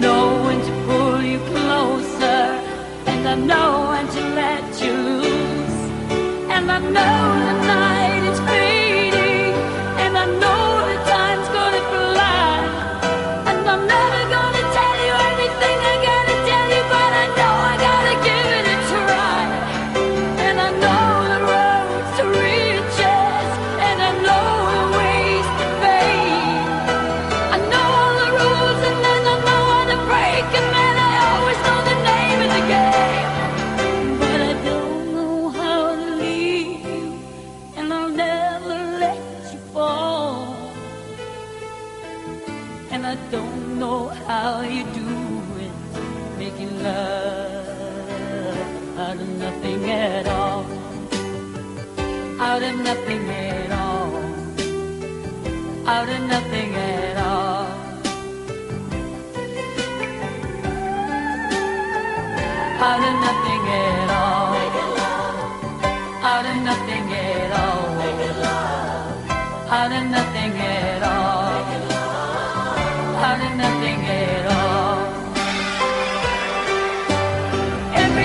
know when to pull you closer, and I know when to let you loose, and I know. and I don't know how you do it. Making love out of nothing at all. Out of nothing at all. Out of nothing at all. Out of nothing at all. Out of nothing at all. Out of nothing.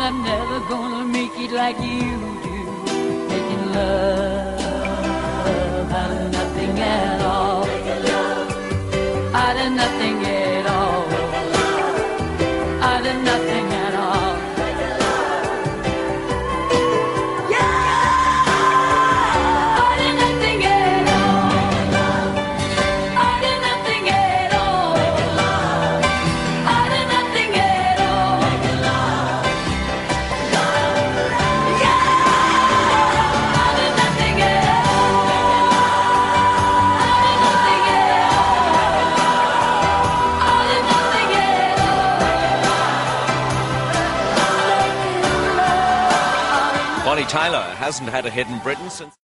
I'm never gonna make it like you do, making love. Bonnie Tyler hasn't had a hit in Britain since.